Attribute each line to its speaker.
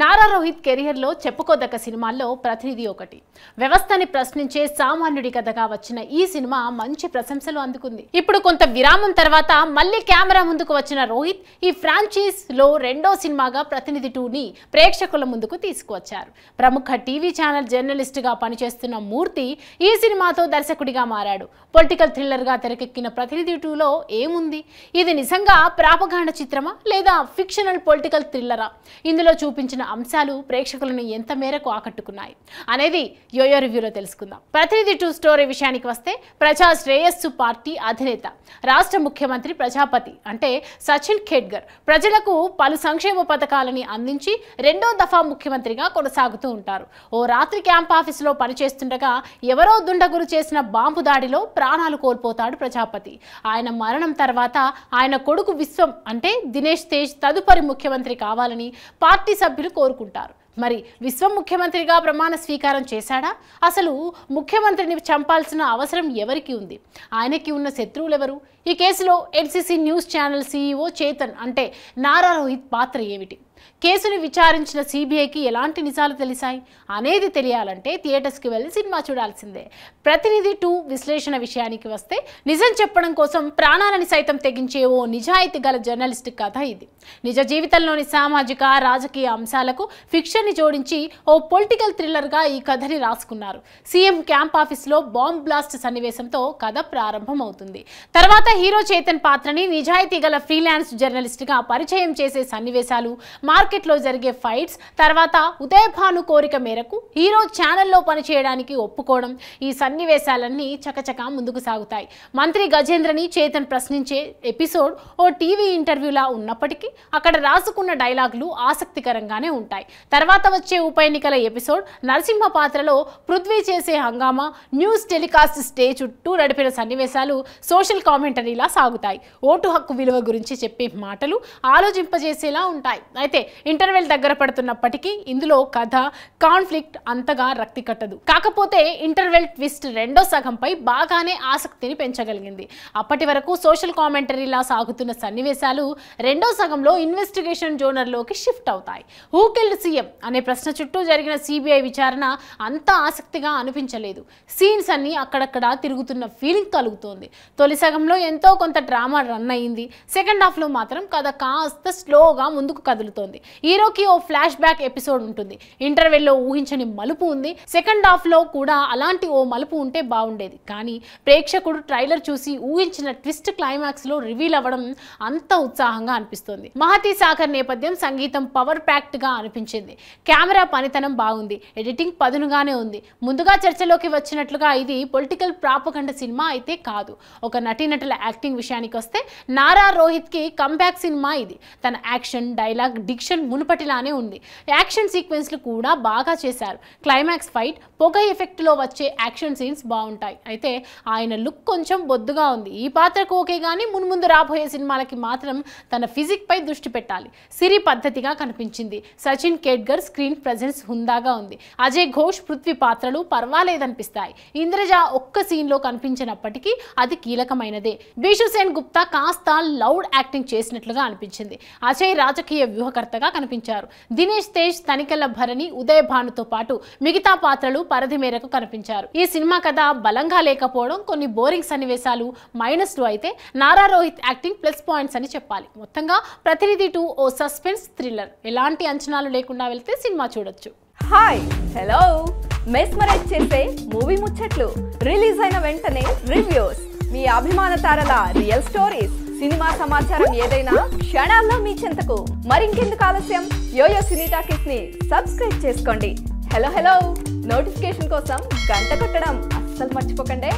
Speaker 1: నారా రోహిత్ కెరియర్లో చెప్పుకోదగ్గ సినిమాల్లో ప్రతినిధి ఒకటి. వ్యవస్థని ప్రశ్నించే సామాన్యుడి కథగా వచ్చిన ఈ సినిమా మంచి ప్రశంసలు అందుకుంది. ఇప్పుడు కొంత విరామం తర్వాత మళ్ళీ కెమెరా ముందుకు వచ్చిన రోహిత్ ఈ ఫ్రాంచైజ్లో రెండో సినిమాగా ప్రతినిధి టూని ప్రేక్షకుల ముందుకు తీసుకువచ్చారు. ప్రముఖ టీవీ ఛానల్ జర్నలిస్ట్గా పనిచేస్తున్న మూర్తి ఈ సినిమాతో దర్శకుడిగా మారాడు. పొలిటికల్ థ్రిల్లర్గా తెరకెక్కిన ప్రతినిధి టూలో ఏముంది? ఇది నిజంగా ప్రాపగాండ చిత్రమా లేదా ఫిక్షనల్ పొలిటికల్ థ్రిల్లరా? ఇందులో చూపించిన అంశాలు ప్రేక్షకులను ఎంత మేరకు ఆకట్టుకున్నాయి అనేది యోయో రివ్యూలో తెలుసుకుందాం. ప్రతినిధి టూ స్టోరీ విషయానికి వస్తే ప్రజా శ్రేయస్సు పార్టీ అధినేత రాష్ట్ర ముఖ్యమంత్రి ప్రజాపతి అంటే సచిన్ ఖేడ్గర్ ప్రజలకు పలు సంక్షేమ పథకాలని అందించి రెండో దఫా ముఖ్యమంత్రిగా కొనసాగుతూ ఉంటారు. ఓ రాత్రి క్యాంప్ ఆఫీసులో పనిచేస్తుండగా ఎవరో దుండగురు చేసిన బాంబు దాడిలో ప్రాణాలు కోల్పోతాడు ప్రజాపతి. ఆయన మరణం తర్వాత ఆయన కొడుకు విశ్వం అంటే దినేష్ తేజ్ తదుపరి ముఖ్యమంత్రి కావాలని పార్టీ సభ్యులు కోరుకుంటారు. మరి విశ్వం ముఖ్యమంత్రిగా ప్రమాణ స్వీకారం చేశాడా? అసలు ముఖ్యమంత్రిని చంపాల్సిన అవసరం ఎవరికి ఉంది? ఆయనకి ఉన్న శత్రువులు ఎవరు ఈ కేసులో NCC news channel CEO Chetan అంటే నారా రోహిత్ పాత్ర ఏమిటి? కేసును విచారించిన సిబిఐకి ఎలాంటి నిజాలు తెలిసాయి? అనేది తెలియాలంటే థియేటర్స్కి వెళ్ళి సినిమా చూడాల్సిందే. ప్రతినిధి టూ విశ్లేషణ విషయానికి వస్తే నిజం చెప్పడం కోసం ప్రాణాలని సైతం తెగించే ఓ నిజాయితీ గల జర్నలిస్ట్ కథ ఇది. నిజ జీవితంలోని సామాజిక రాజకీయ అంశాలకు ఫిక్షన్ని జోడించి ఓ పొలిటికల్ థ్రిల్లర్గా ఈ కథని రాసుకున్నారు. సీఎం క్యాంప్ ఆఫీస్లో బాంబ్ బ్లాస్ట్ సన్నివేశంతో కథ ప్రారంభమవుతుంది. తర్వాత హీరో చేతన్ పాత్రని నిజాయితీ గల ఫ్రీలాన్స్ జర్నలిస్ట్గా పరిచయం చేసే సన్నివేశాలు మార్కెట్లో జరిగే ఫైట్స్ తర్వాత ఉదయభాను కోరిక మేరకు హీరో ఛానల్లో పనిచేయడానికి ఒప్పుకోవడం ఈ సన్నివేశాలన్నీ చకచకా ముందుకు సాగుతాయి. మంత్రి గజేంద్రని చేతన్ ప్రశ్నించే ఎపిసోడ్ ఓ టీవీ ఇంటర్వ్యూలా ఉన్నప్పటికీ అక్కడ రాసుకున్న డైలాగులు ఆసక్తికరంగానే ఉంటాయి. తర్వాత వచ్చే ఉప ఎన్నికల ఎపిసోడ్ నరసింహ పాత్రలో పృథ్వీ చేసే హంగామా న్యూస్ టెలికాస్ట్ స్టే చుట్టూ నడిపిన సన్నివేశాలు సోషల్ కామెంటరీలా సాగుతాయి. ఓటు హక్కు విలువ గురించి చెప్పే మాటలు ఆలోచింపజేసేలా ఉంటాయి. అయితే ఇంటర్వెల్ దగ్గర పడుతున్నప్పటికీ ఇందులో కథ కాన్ఫ్లిక్ట్ అంతగా రక్తి కట్టదు. కాకపోతే ఇంటర్వెల్ ట్విస్ట్ రెండో సగంపై బాగానే ఆసక్తిని పెంచగలిగింది. అప్పటి వరకు సోషల్ కామెంటరీలా సాగుతున్న సన్నివేశాలు రెండో సగంలో ఇన్వెస్టిగేషన్ జోనర్లోకి షిఫ్ట్ అవుతాయి. హూ కిల్డ్ సీఎం అనే ప్రశ్న చుట్టూ జరిగిన సిబిఐ విచారణ అంత ఆసక్తిగా అనిపించలేదు. సీన్స్ అన్ని అక్కడక్కడ తిరుగుతున్న ఫీలింగ్ కలుగుతోంది. తొలి సగంలో ఎంతో కొంత డ్రామా రన్ అయింది. సెకండ్ హాఫ్లో మాత్రం కథ కాస్త స్లోగా ముందుకు కదులుతోంది. హీరోకి ఓ ఫ్లాష్ బ్యాక్ ఎపిసోడ్ ఉంటుంది. ఇంటర్వెల్లో ఊహించని మలుపు ఉంది. సెకండ్ హాఫ్లో కూడా అలాంటి ఓ మలుపు ఉంటే బాగుండేది. కానీ ప్రేక్షకుడు ట్రైలర్ చూసి ఊహించిన ట్విస్ట్ క్లైమాక్స్లో రివీల్ అవ్వడం అంత ఉత్సాహంగా అనిపిస్తుంది. మహతి సాగర్ నేపథ్యం సంగీతం పవర్ ప్యాక్ట్గా అనిపించింది. కెమెరా పనితనం బాగుంది. ఎడిటింగ్ పదునుగానే ఉంది. ముందుగా చర్చలోకి వచ్చినట్లుగా ఇది పొలిటికల్ ప్రాపకండ సినిమా అయితే కాదు. ఒక నటీనటుల యాక్టింగ్ విషయానికి వస్తే నారా రోహిత్కి కంబ్యాక్ సినిమా ఇది. తన యాక్షన్ డైలాగ్ డిక్షన్ మునుపటిలానే ఉంది. యాక్షన్ సీక్వెన్స్లు కూడా బాగా చేశారు. క్లైమాక్స్ ఫైట్ పొగ ఎఫెక్ట్లో వచ్చే యాక్షన్ సీన్స్ బాగుంటాయి. అయితే ఆయన లుక్ కొంచెం బొద్దుగా ఉంది. ఈ పాత్రకు ఓకే కానీ మున్ముందు రాబోయే సినిమాలకి మాత్రం తన ఫిజిక్ పై దృష్టి పెట్టాలి. సిరి పద్ధతిగా కనిపించింది. సచిన్ కేడ్గర్ స్క్రీన్ ప్రెజెన్స్ హుందాగా ఉంది. అజయ్ ఘోష్ పృథ్వీ పాత్రలు పర్వాలేదనిపిస్తాయి. ఇంద్రజ ఒక్క సీన్లో కనిపించినప్పటికీ అది కీలకమైనదే. భీషుసేన్ గుప్తా కాస్త లౌడ్ యాక్టింగ్ చేసినట్లుగా అనిపించింది. అజయ్ రాజకీయ వ్యూహకర్తగా కనిపించారు. దినేష్ తేజ్ తనికెళ్ళ భరణి ఉదయ్ భానుతో పాటు మిగతా పాత్రలు పరిధి మేరకు కనిపించారు. ఈ సినిమా కథ బలంగా లేకపోవడం కొన్ని బోరింగ్ సన్నివేశాలు మైనస్ అయితే Nara Rohit acting plus points అని చెప్పాలి. మొత్తంగా ప్రతినిధి టూ ఓ సస్పెన్స్ థ్రిల్లర్. ఎలాంటి అంచనాలు లేకుండా వెళ్తే సినిమా చూడొచ్చు.
Speaker 2: Hi hello. మెస్మరైజ్ చేసే మూవీ ముచ్చట్లు. రిలీజ్ అయిన వెంటనే రివ్యూస్. మీ అభిమాన తారల రియల్ స్టోరీస్. సినిమా సమాచారం ఏదైనా క్షణాల్లో మీ చెంతకు. మరింకెందుకు ఆలస్యం? యోయో సినీ టాకీస్ని సబ్స్క్రైబ్ చేసుకోండి. Hello hello. నోటిఫికేషన్ కోసం గంట కొట్టడం అస్సలు మర్చిపోకండి.